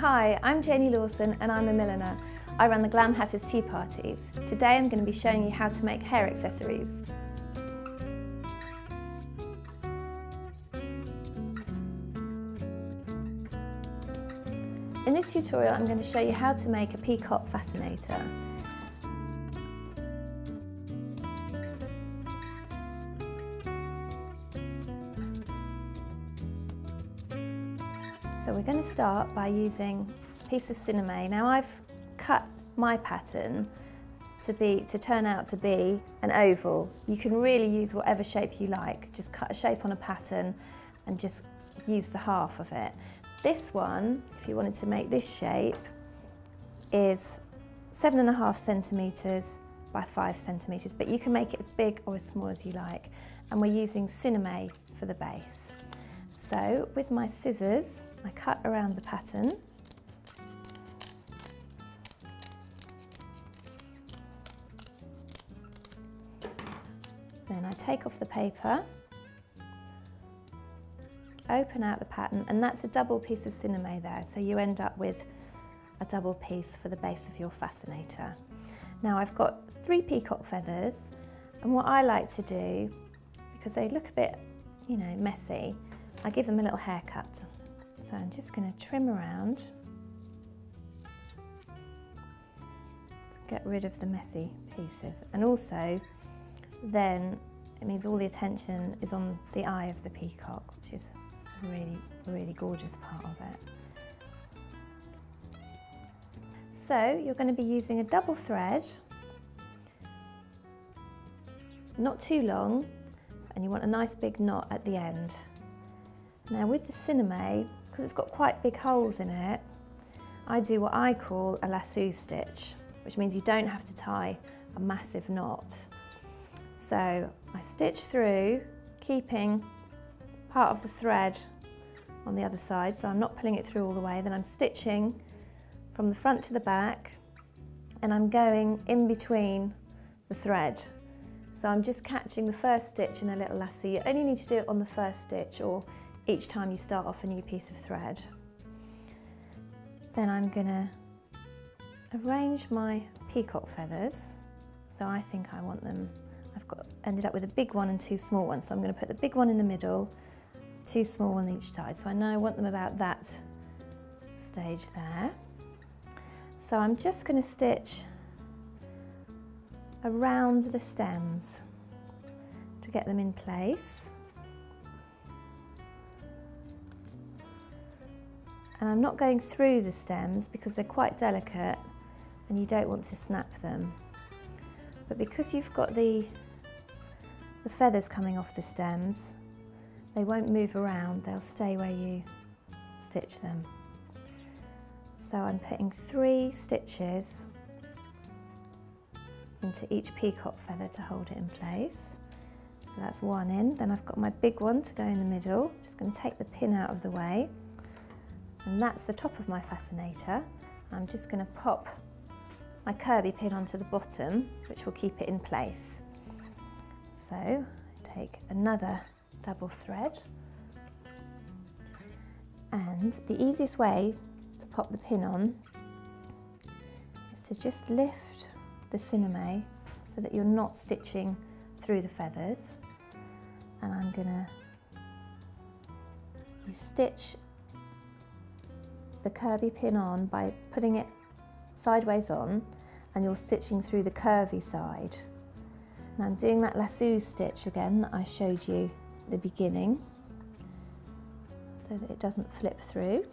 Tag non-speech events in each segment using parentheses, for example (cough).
Hi, I'm Janie Lawson and I'm a milliner. I run the Glam Hatters Tea Parties. Today I'm going to be showing you how to make hair accessories. In this tutorial I'm going to show you how to make a peacock fascinator. So we're going to start by using a piece of sinamay. Now I've cut my pattern to be to turn out to be an oval. You can really use whatever shape you like. Just cut a shape on a pattern and just use the half of it. This one, if you wanted to make this shape, is seven and a half centimetres by five centimetres, but you can make it as big or as small as you like. And we're using sinamay for the base. So with my scissors, I cut around the pattern. Then I take off the paper, open out the pattern, and that's a double piece of sinamay there, so you end up with a double piece for the base of your fascinator. Now I've got three peacock feathers, and what I like to do, because they look a bit, you know, messy, I give them a little haircut. So I'm just going to trim around to get rid of the messy pieces. And also then it means all the attention is on the eye of the peacock, which is a really, really gorgeous part of it. So you're going to be using a double thread, not too long, and you want a nice big knot at the end. Now with the sinamay, because it's got quite big holes in it, I do what I call a lasso stitch, which means you don't have to tie a massive knot. So I stitch through, keeping part of the thread on the other side, so I'm not pulling it through all the way, then I'm stitching from the front to the back, and I'm going in between the thread. So I'm just catching the first stitch in a little lasso. You only need to do it on the first stitch or each time you start off a new piece of thread. Then I'm gonna arrange my peacock feathers. So I think I want them, I've got ended up with a big one and two small ones. So I'm gonna put the big one in the middle, two small on each side. So I know I want them about that stage there. So I'm just gonna stitch around the stems to get them in place. And I'm not going through the stems because they're quite delicate and you don't want to snap them. But because you've got the, the feathers coming off the stems, they won't move around, they'll stay where you stitch them. So I'm putting three stitches into each peacock feather to hold it in place. So that's one in. Then I've got my big one to go in the middle. Just going to take the pin out of the way and that's the top of my fascinator. I'm just going to pop my Kirby pin onto the bottom, which will keep it in place. So take another double thread and the easiest way to pop the pin on is to just lift the sinamay so that you're not stitching through the feathers and I'm gonna stitch the Kirby pin on by putting it sideways on and you're stitching through the curvy side. Now I'm doing that lasso stitch again that I showed you at the beginning so that it doesn't flip through.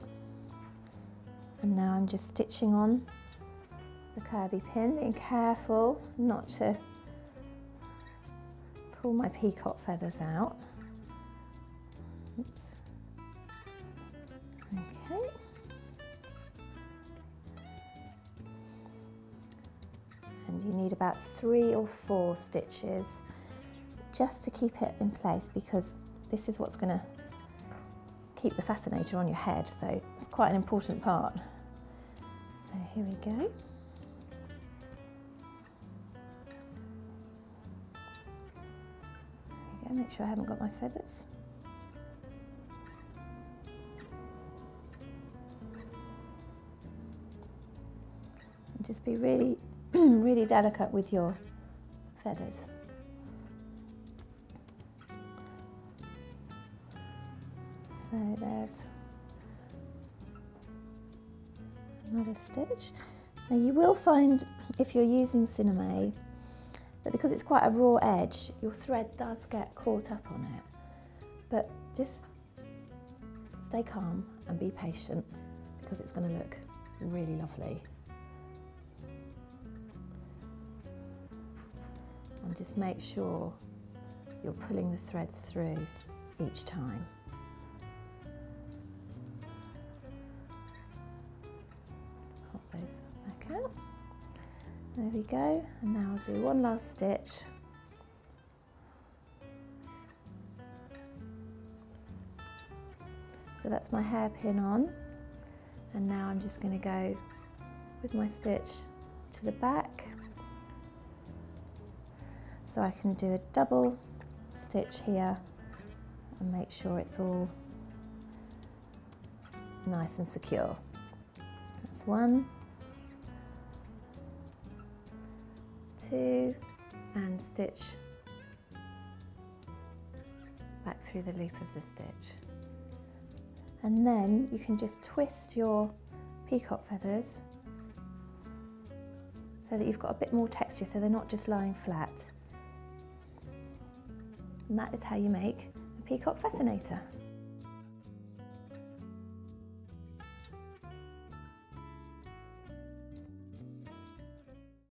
And now I'm just stitching on the Kirby pin, being careful not to pull my peacock feathers out. Oops. You need about three or four stitches just to keep it in place because this is what's going to keep the fascinator on your head so it's quite an important part. So here we go. Make sure I haven't got my feathers. Just be really, (clears throat) really delicate with your feathers. So there's another stitch. Now you will find if you're using sinamay that because it's quite a raw edge, your thread does get caught up on it. But just stay calm and be patient because it's going to look really lovely. And just make sure you're pulling the threads through each time. Pop those back out. There we go. And now I'll do one last stitch. So that's my hairpin on. And now I'm just going to go with my stitch to the back. So I can do a double stitch here and make sure it's all nice and secure. That's one, two, and stitch back through the loop of the stitch. And then you can just twist your peacock feathers so that you've got a bit more texture so they're not just lying flat. And that is how you make a peacock fascinator.